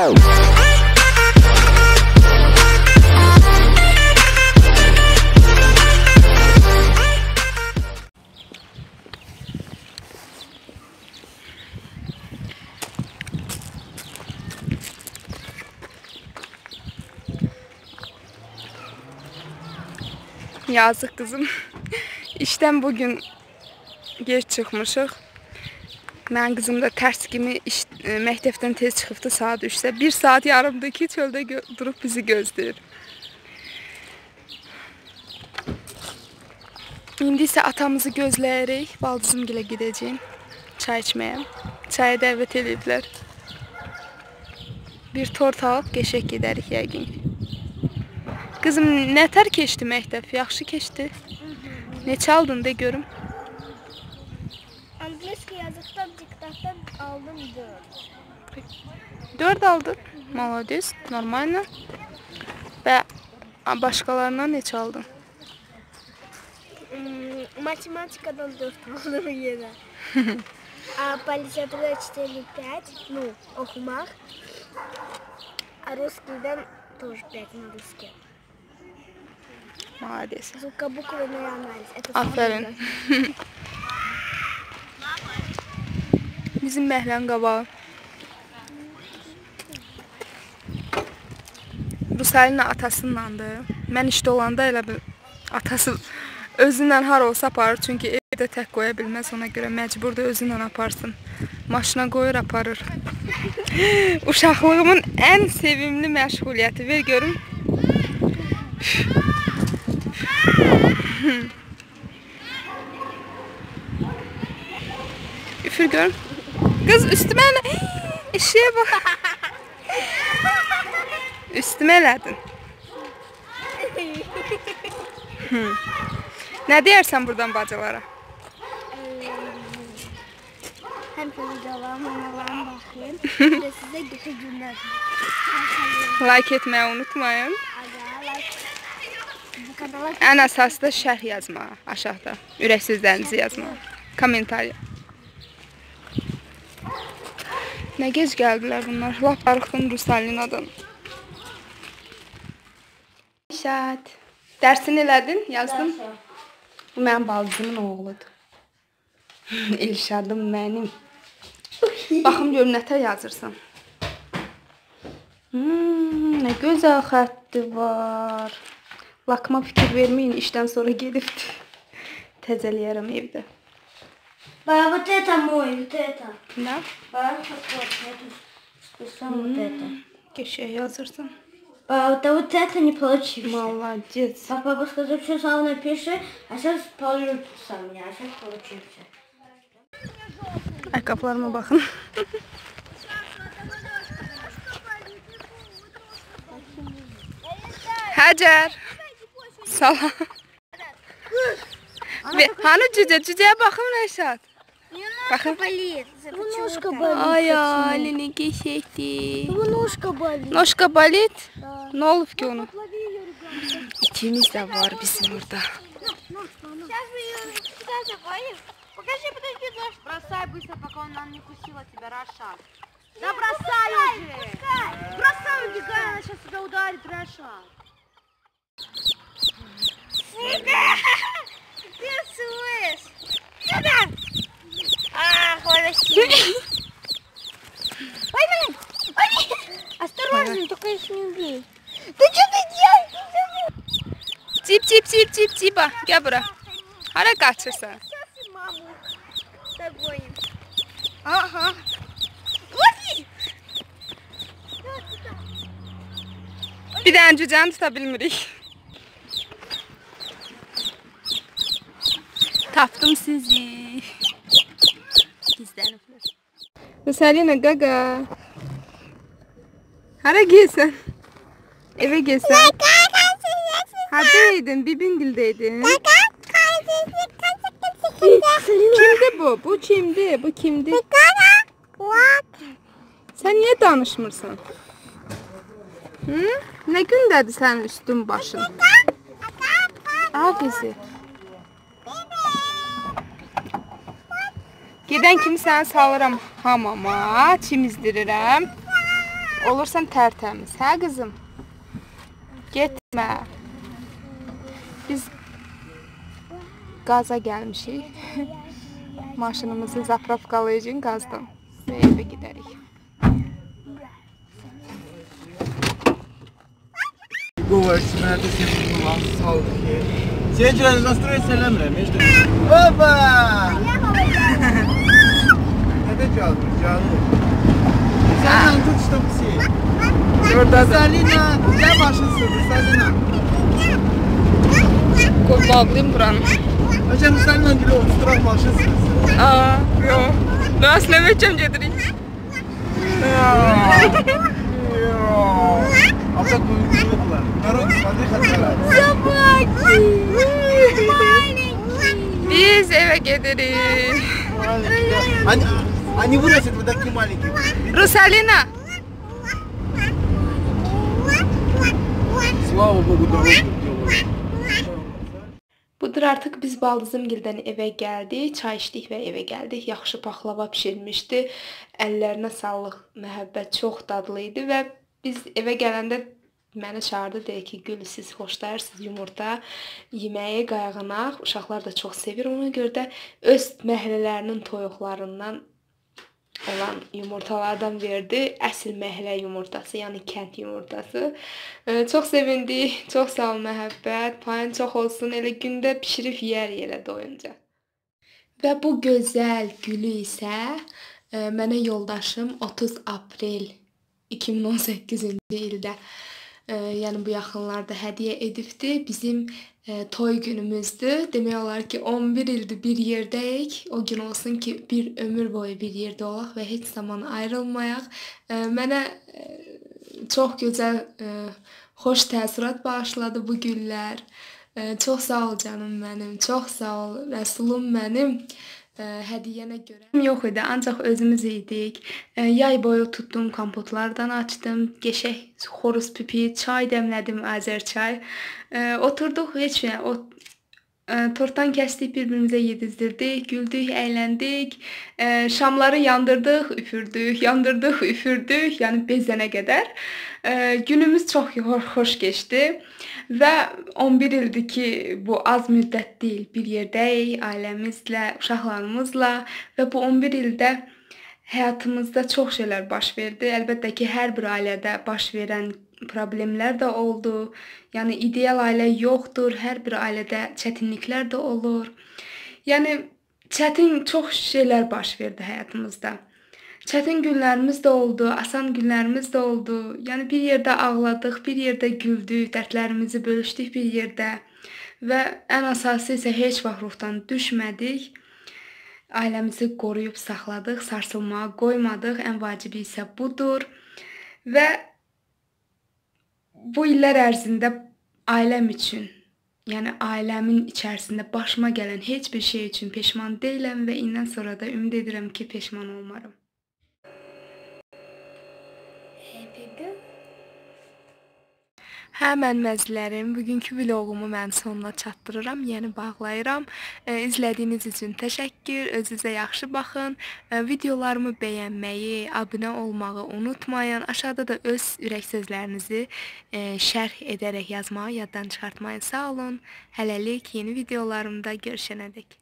Yazık kızım. İşten bugün geç çıkmışıq. Mən qızım da tərs kimi iş məktəbdən tez çıxıbdı saat 3-də. 1 saat yarımdır ki, çöldə durub bizi gözləyir. İndi isə atamızı gözləyirik. Baldızımgilə gedəcəyim çay içməyə. Çaya dəvət ediblər. Bir tort alıb qəşəng gedərik yəqin. Qızım, nətər keçdi məktəb? Yaxşı keçdi. Neçə aldın de görüm. Angliski yazıqdan diktafdan aldım 4. 4 aldın. Malades, normalno. Və başqalarından neçə aldın? Hmm, matematikadan 4 aldım yine. а по литературе 4 5, ну, okumak. А русскийden тоже 5 на русский. Malades. Звукобуквенный анализ. Это Aferin. Bizim məhlən qabağı. Rusalina atasınlandı. Mən işdə olanda elə bir atası özündən har olsa aparır. Çünki evdə tək qoya bilməz. Ona görə məcburdur özünlə aparsın. Maşına qoyur, aparır. Uşaqlığımın ən sevimli məşğuliyyəti. Ver görüm. Üfür görüm. Kız üstüme ele... Eşeğe bak. üstüme elədin. Hı. Nə deyərsən buradan bacılara? Hem videolarıma falan bakayım. Bir de size kötü günler. Like etməyi unutmayın. Ən əsası da şərh yazmağı aşağıda. Ürək sözlərinizi yazmağı. Nə gec gəldilər bunlar. Lap arıxdım Rusalinadan. Şad. Dərsini elədin, yazdın? Bu mənim baldızımın oğludur. İlşadım mənim. Baxım gör nətə yazırsan. Hmm, nə gözəl xətti var. Lakma fikir verməyin, işdən sonra gedibdi. Təzələyərəm evdə. А вот это мой, вот это. Да? А, вот, вот, это, сам вот это. Еще я слышал. А вот, а вот это не получилось. Молодец. Папа сказал, что сам напиши, а сейчас получится у меня, а сейчас получится. Ай, каплар бахан. Hacer. Salam. Ve hani cüce cüceye bakın Каха? Болит. Ножка болит. Ну, ай, Алиники сети. Ну, ножка болит. Ножка болит? Да. Ноловки он. İçimiz de var bizim burada. Покажи, подожди, дождь. Бросай быстро, пока он нам не кусила тебя, Раша. Да бросай уже! Бросай, убегай, она сейчас тебя ударит, Раша. Ты слышишь? Сюда. А, хорошо. Ой, блин. Ой, Осторожно, только их не убей. Ты что ты делаешь? Cip cip cip cip cipa. Gəl bura. Hara qaçırsan? Сейчас и маму догоним. Aha. Лови. Bir dənə cücəni tuta bilmirik. Tapdım sizi. Rosalina gaga. Hara gelsen. Eve gelsen. Hadiydin, Bibingil'deydin. Kimdi bu? Bu kimdi? Bu kimdi? Sen niye danışmırsan? Hı? Ne gündədir sənin üstün başın? Ağ. Gedən kimi səni salıram hamama, çimizdirirəm. Olursan tərtəmiz. Hə qızım? Getmə. Biz qaza gəlmişik. Maşınımızı zapravkalayıcın qazdan. Və evə gedərik. Говоришь, на это все лансал. Sen через настрой selamlar между. Опа! çalmış canlı. Salina tut işte bu şey. Orada Salina ne başlasın Salina. Kullandım buranı. Hocam Salina gibi oturak başlasın. Aa yok. Nasıl ne veçem cedirin? Abla kuyruğundalar. Karot hadi hadi. Yapaki. Biz eve gideriz. Hani они вырастут вот такие маленькие. Rusalina. Слава богу, дорогу делают. Budur artıq biz Baldızımgildən evə gəldik, çay içdik və evə gəldik. Yaxşı paxlava bişirmişdi. Əllərinə sağlıq, məhəbbət çox dadlı idi və biz evə gələndə məni çağırdı, dedi ki, Gül, siz xoşlayırsınız yumurta yeməyi qayğanaq. Uşaqlar da çox sevir. Ona görə də öz məhəllələrinin toyuqlarından olan yumurtalardan verdi. Əsl məhəllə yumurtası, yəni kənd yumurtası. Çox sevindik. Çox sağ ol məhəbbət. Payın çox olsun. Elə gündə bişirib yeyərik elə doyunca. Və bu gözəl gülü isə mənə yoldaşım 30 aprel 2018-ci ildə yəni bu yaxınlarda hədiyyə edibdi. Bizim e, toy günümüzdür. Demək olar ki, 11 ildir bir yerdəyik. O gün olsun ki, bir ömür boyu bir yerdə olaq və heç zaman ayrılmayaq. E, Mənə e, çox gözəl, e, xoş təəssürat bağışladı bu güllər. E, Çox sağ ol canım mənim. Çox sağ ol Rəsulum mənim. E, Hədiyyənə görə yox idi, ancaq özümüz idik. Yay boyu tutdum kompotlardan açdım. Qəşəng xoruz pipi, çay dəmlədim, Azər çay. Oturduq heç nə, o tortdan kəsdik, bir-birimizə yedizdirdik, güldük, əyləndik. Şamları yandırdıq, üfürdük, yandırdıq, üfürdük, yəni bezənə qədər. Günümüz çox xo- xoş keçdi və 11 ildir ki, bu az müddət deyil. Bir yerdəyik, ailəmizlə, uşaqlarımızla və bu 11 ildə həyatımızda çox şeylər baş verdi. Əlbəttə ki, hər bir ailədə baş verən problemlər də oldu. Yəni ideal ailə yoxdur. Hər bir ailədə çətinliklər də olur. Yəni çətin çox şeylər baş verdi həyatımızda. Çətin günlərimiz də oldu, asan günlərimiz də oldu. Yəni bir yerdə ağladıq, bir yerdə güldük, dərdlərimizi bölüşdük bir yerdə və ən əsası isə heç vaxt ruhdan düşmədik. Ailəmizi qoruyub saxladıq, sarsılmağa qoymadıq. Ən vacibi isə budur. Və bu illər ərzində ailəm üçün, yəni ailəmin içərisində başıma gələn heç bir şey üçün peşman deyiləm və indən sonra da ümid edirəm ki, peşman olmaram. Hə mənməzlərim, bugünkü vloqumu mən sonuna çatdırıram, yəni bağlayıram. E, izlədiyiniz üçün təşəkkür. Özünüzə yaxşı baxın. E, videolarımı bəyənməyi, abunə olmağı unutmayın. Aşağıda da öz ürək sözlərinizi e, şərh edərək yazmağı yaddan çıxartmayın. Sağ olun. Hələlik yeni videolarımda görüşənədək.